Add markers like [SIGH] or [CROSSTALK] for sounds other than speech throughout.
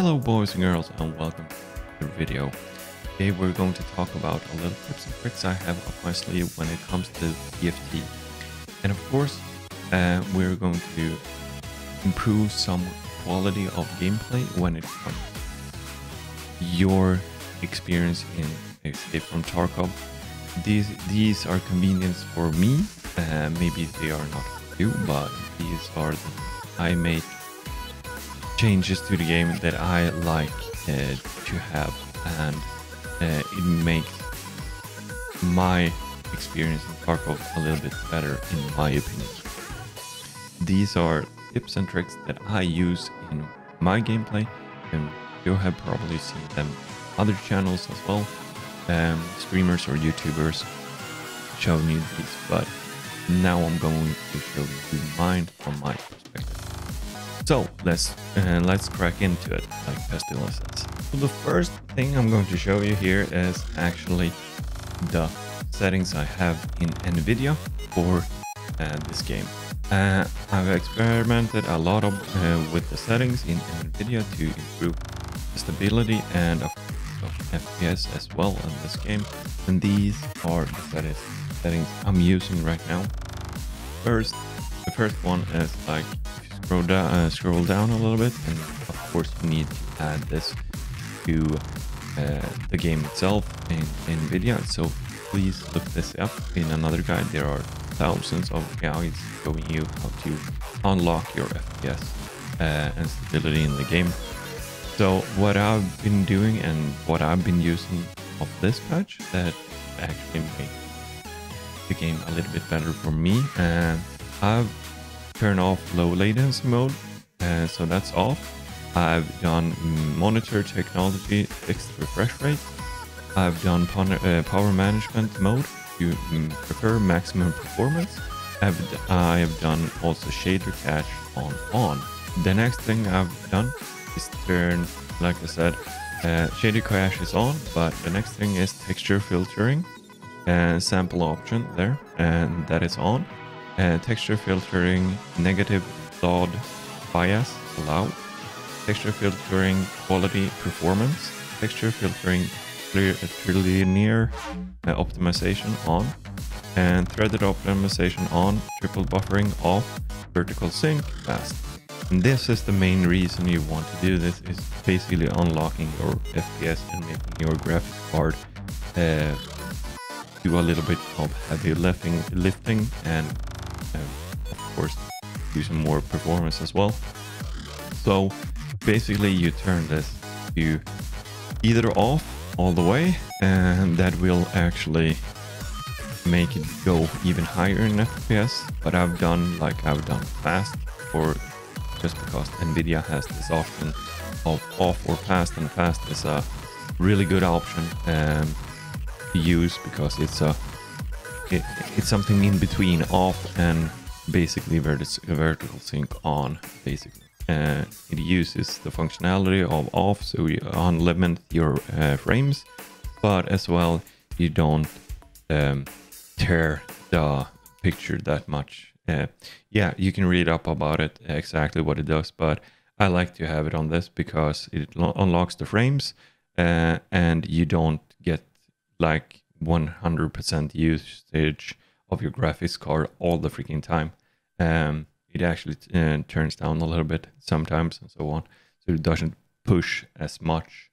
Hello boys and girls and welcome to the video. Today we're going to talk about a little tips and tricks I have up my sleeve when it comes to EFT. And of course, uh, we're going to improve some quality of gameplay when it comes your experience in Escape from Tarkov. These these are convenience for me. Uh, maybe they are not for you, but these are the I make changes to the game that I like uh, to have, and uh, it makes my experience in Tarkov a little bit better, in my opinion. These are tips and tricks that I use in my gameplay, and you have probably seen them other channels as well, um, streamers or YouTubers showing you these, but now I'm going to show you mine from my perspective. So let's uh, let's crack into it, like Pestily says. So the first thing I'm going to show you here is actually the settings I have in NVIDIA for uh, this game. Uh, I've experimented a lot of, uh, with the settings in NVIDIA to improve stability and of, of FPS as well in this game. And these are the settings I'm using right now. First, the first one is like scroll down, uh, scroll down a little bit, and of course you need to add this to uh, the game itself in NVIDIA. So please look this up in another guide. There are thousands of guides showing you how to unlock your FPS uh, and stability in the game. So what I've been doing and what I've been using of this patch that actually made the game a little bit better for me. And I've turn off low latency mode. Uh, so that's off. I've done monitor technology fixed refresh rate. I've done uh, power management mode to mm, prefer maximum performance. I've, I have done also shader cache on on. The next thing I've done is turn, like I said, uh, shader cache is on, but the next thing is texture filtering and sample option there, and that is on. Uh, texture filtering, negative LOD bias, allowed. Texture filtering, quality performance. Texture filtering, linear uh, optimization on. And threaded optimization on, triple buffering off, vertical sync fast. And this is the main reason you want to do this is basically unlocking your FPS and making your graphics card uh, do a little bit of heavy lifting, lifting and course do some more performance as well. So basically you turn this to either off all the way and that will actually make it go even higher in FPS but I've done like I've done fast for just because Nvidia has this option of off or fast and fast is a really good option um, to use because it's a it, it's something in between off and basically vertical sync on basically uh, it uses the functionality of off so you unlimit your uh, frames but as well you don't um, tear the picture that much uh, yeah you can read up about it exactly what it does but I like to have it on this because it unlocks the frames uh, and you don't get like 100% usage of your graphics card all the freaking time. Um, it actually uh, turns down a little bit sometimes and so on. So it doesn't push as much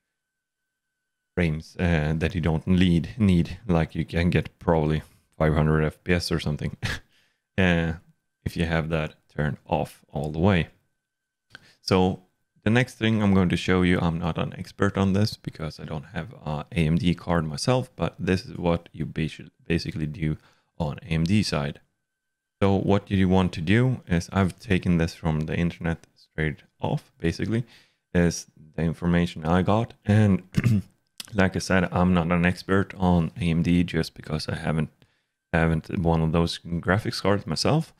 frames uh, that you don't need, need. Like you can get probably 500 FPS or something [LAUGHS] uh, if you have that turned off all the way. So the next thing I'm going to show you, I'm not an expert on this because I don't have a AMD card myself, but this is what you basically do on AMD side. So what you want to do is I've taken this from the internet straight off, basically, is the information I got. And [CLEARS THROAT] like I said, I'm not an expert on AMD just because I haven't haven't one of those graphics cards myself.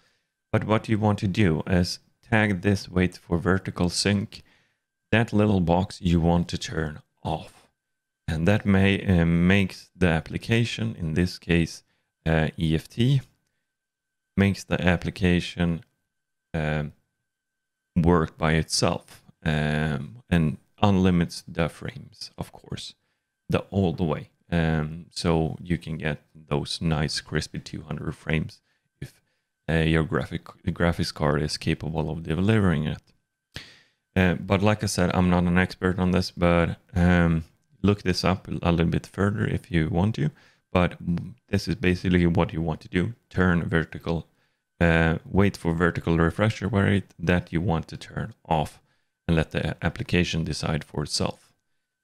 But what you want to do is tag this wait for vertical sync that little box you want to turn off. And that may uh, makes the application, in this case uh, EFT, makes the application um, work by itself. Um, and unlimits the frames, of course, the all the way. Um, so you can get those nice crispy 200 frames if uh, your graphic graphics card is capable of delivering it. Uh, but like I said, I'm not an expert on this, but um, look this up a little bit further if you want to. But this is basically what you want to do: turn vertical, uh, wait for vertical refresh rate that you want to turn off, and let the application decide for itself.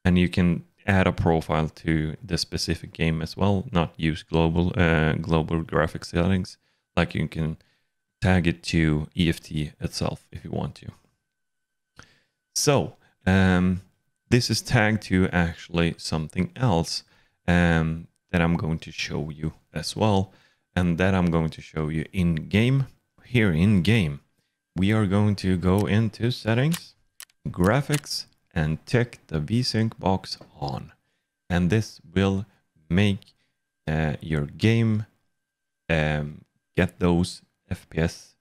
And you can add a profile to the specific game as well, not use global uh, global graphic settings. Like you can tag it to EFT itself if you want to. So um, this is tagged to actually something else um, that I'm going to show you as well. And that I'm going to show you in game. Here in game, we are going to go into settings, graphics, and tick the VSync box on. And this will make uh, your game um, get those FPS,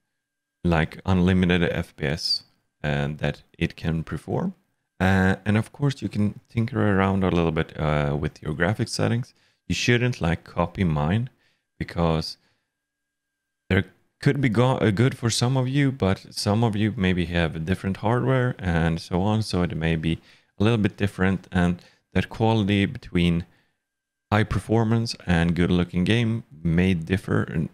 like unlimited FPS and that it can perform. Uh, and of course, you can tinker around a little bit uh, with your graphics settings. You shouldn't like copy mine because there could be go- uh, good for some of you, but some of you maybe have a different hardware and so on. So it may be a little bit different, and that quality between high performance and good looking game may differ and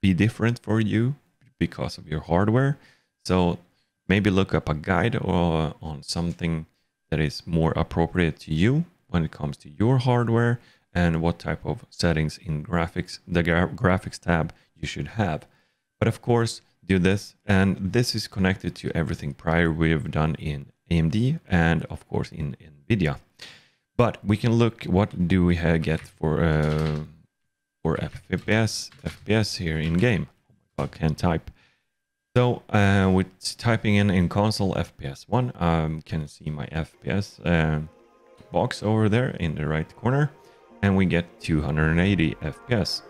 be different for you because of your hardware. So maybe look up a guide or on something that is more appropriate to you when it comes to your hardware and what type of settings in graphics, the gra graphics tab you should have. But of course, do this. And this is connected to everything prior we've done in AMD and of course in NVIDIA. But we can look, what do we get for, uh, for FPS, FPS here in game? God, can't type. So uh, with typing in in console FPS 1, um, can see my FPS uh, box over there in the right corner, and we get 280 FPS.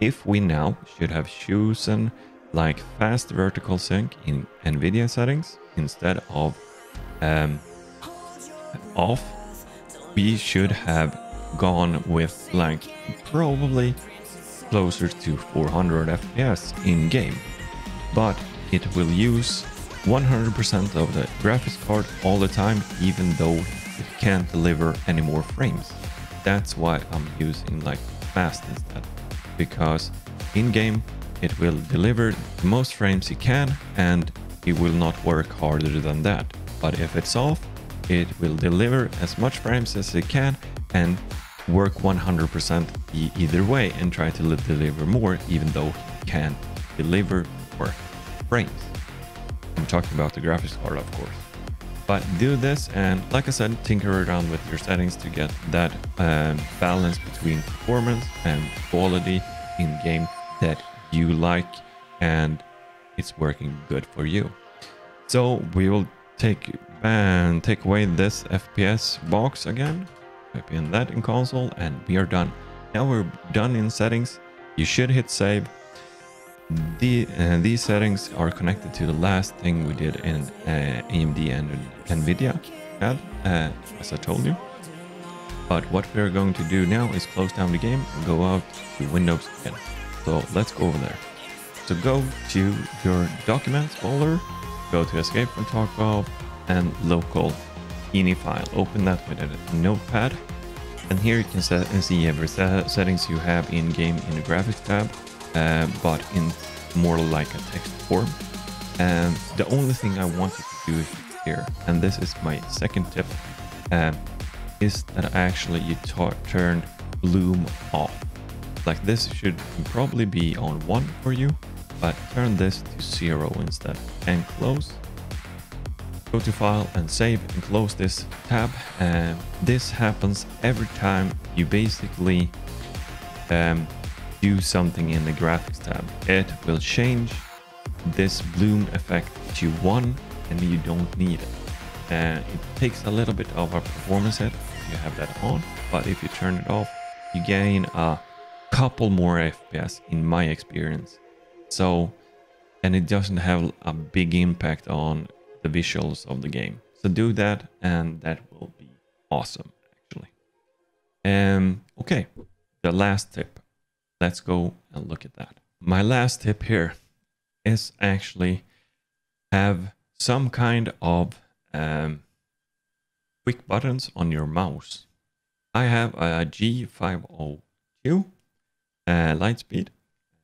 If we now should have chosen like fast vertical sync in NVIDIA settings instead of um, off, we should have gone with like probably closer to 400 FPS in game. But it will use 100% of the graphics card all the time, even though it can't deliver any more frames. That's why I'm using like fast instead, because in game it will deliver the most frames it can and it will not work harder than that. But if it's off, it will deliver as much frames as it can and work 100% either way and try to deliver more even though it can't deliver more frames. I'm talking about the graphics card, of course. But do this and like I said, tinker around with your settings to get that um, balance between performance and quality in game that you like and it's working good for you. So we will take and take away this FPS box again, type in that in console and we are done. Now we're done in settings. You should hit save the, uh, these settings are connected to the last thing we did in uh, AMD and NVIDIA had, uh, as I told you. But what we're going to do now is close down the game and go out to Windows again. So let's go over there. So go to your Documents folder, go to Escape from Tarkov and Local INI file. Open that with a notepad. And here you can set and see every settings you have in game in the graphics tab uh, but in more like a text form. And the only thing I want you to do here, and this is my second tip, um, is that actually you turn bloom off. Like this should probably be on one for you, but turn this to zero instead and close. Go to file and save and close this tab. And this happens every time you basically um, do something in the graphics tab. It will change this bloom effect to 1 and you don't need it. Uh, it takes a little bit of a performance hit if you have that on, but if you turn it off, you gain a couple more FPS in my experience. So, and it doesn't have a big impact on the visuals of the game. So do that and that will be awesome actually. Um, okay, the last tip. Let's go and look at that. My last tip here is actually have some kind of um, quick buttons on your mouse. I have a G502 uh, Lightspeed,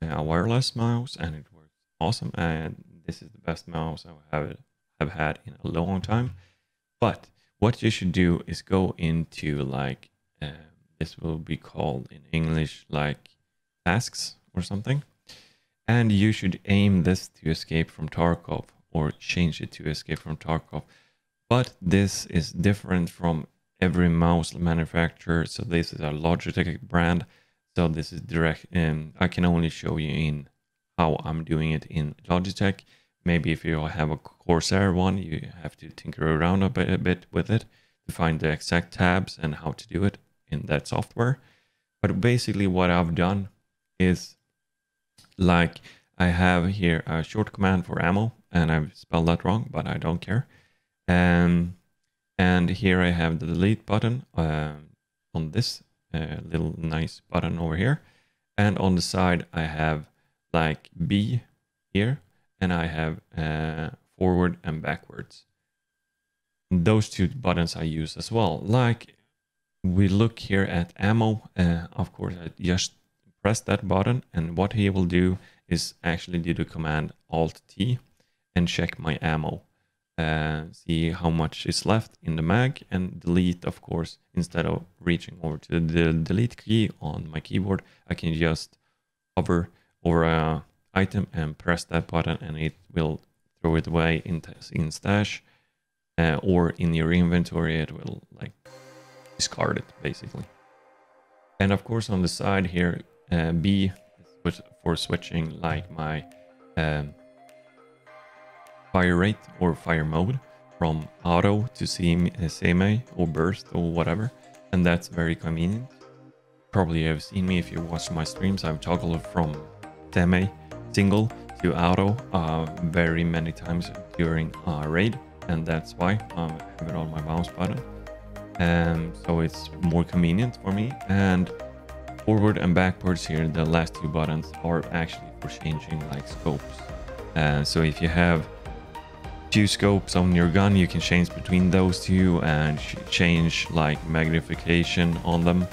a wireless mouse, and it works awesome. And this is the best mouse I have have had in a long time. But what you should do is go into like uh, this will be called in English like tasks or something, and you should aim this to escape from Tarkov or change it to escape from Tarkov. But this is different from every mouse manufacturer. So this is a Logitech brand. So this is direct and I can only show you in how I'm doing it in Logitech. Maybe if you have a Corsair one, you have to tinker around a bit, a bit with it to find the exact tabs and how to do it in that software. But basically what I've done is like I have here a short command for ammo and I've spelled that wrong, but I don't care. Um, and here I have the delete button uh, on this uh, little nice button over here. And on the side, I have like B here, and I have uh, forward and backwards. Those two buttons I use as well. Like we look here at ammo, uh, of course, I just press that button, and what he will do is actually do the command Alt T and check my ammo. Uh, see how much is left in the mag and delete of course instead of reaching over to the delete key on my keyboard I can just hover over a item and press that button and it will throw it away in, in stash uh, or in your inventory it will like discard it basically. And of course on the side here uh, B for switching like my um, fire rate or fire mode from auto to semi or burst or whatever. And that's very convenient. Probably have seen me if you watch my streams. I've toggled from semi single to auto uh, very many times during a raid. And that's why um, I have it on my mouse button. And so it's more convenient for me. And forward and backwards here, the last two buttons are actually for changing like scopes. Uh, so if you have two scopes on your gun you can change between those two and change like magnification on them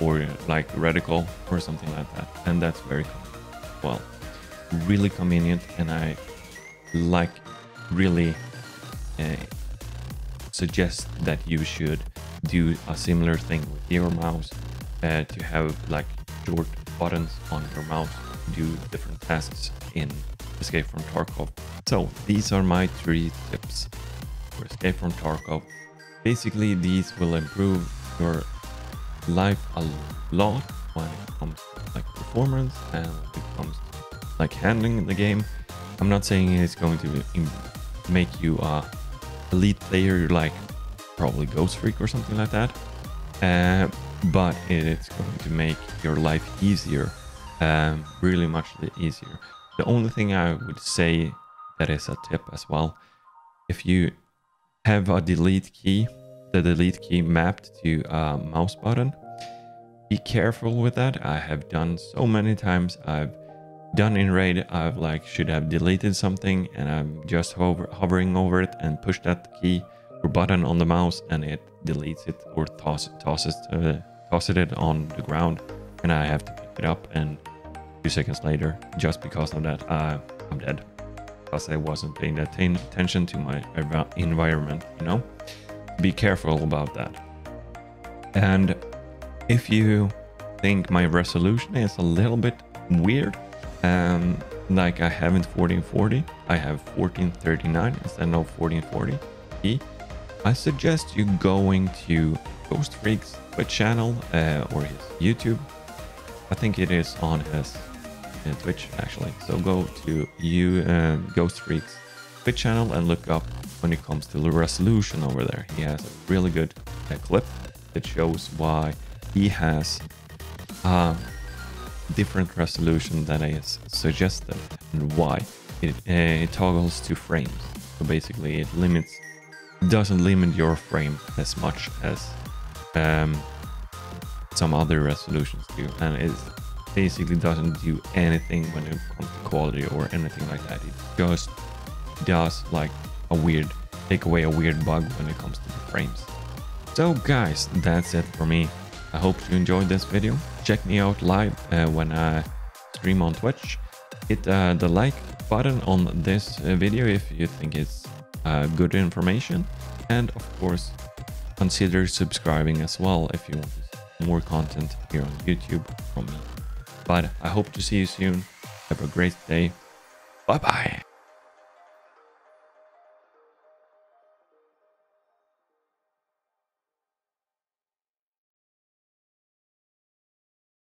or like reticle or something like that. And that's very well really convenient and i like really uh, suggest that you should do a similar thing with your mouse uh, to have like short buttons on your mouse to do different tasks in Escape from Tarkov. So these are my three tips for Escape from Tarkov. Basically these will improve your life a lot when it comes to like performance and when it comes to like handling the game. I'm not saying it's going to make you a elite player like probably Ghost Freak or something like that. Uh, but it's going to make your life easier, um, really much easier. The only thing I would say that is a tip as well, if you have a delete key, the delete key mapped to a mouse button, be careful with that. I have done so many times. I've done in raid, I've like should have deleted something and I'm just hover hovering over it and push that key or button on the mouse and it deletes it or toss, tosses uh, tosses it on the ground and I have to pick it up and a few seconds later, just because of that, uh, I'm dead. Because I wasn't paying attention to my environment, you know? Be careful about that. And if you think my resolution is a little bit weird, um, like I haven't 1440, I have 1439 instead of 1440p, I suggest you going to Ghost Freak's Twitch channel uh, or his YouTube. I think it is on his and Twitch actually. So go to you uh, Ghost Freaks Twitch channel and look up when it comes to the resolution over there. He has a really good uh, clip that shows why he has a different resolution than I suggested and why. It, uh, it toggles to frames. So basically it limits doesn't limit your frame as much as um, some other resolutions do, and it basically doesn't do anything when it comes to quality or anything like that. It just does like a weird take away a weird bug when it comes to the frames. So guys, that's it for me. I hope you enjoyed this video. Check me out live uh, when I stream on Twitch. Hit uh, the like button on this uh, video if you think it's uh, good information. And of course, consider subscribing as well if you want more content here on YouTube from me. But I hope to see you soon. Have a great day. Bye bye.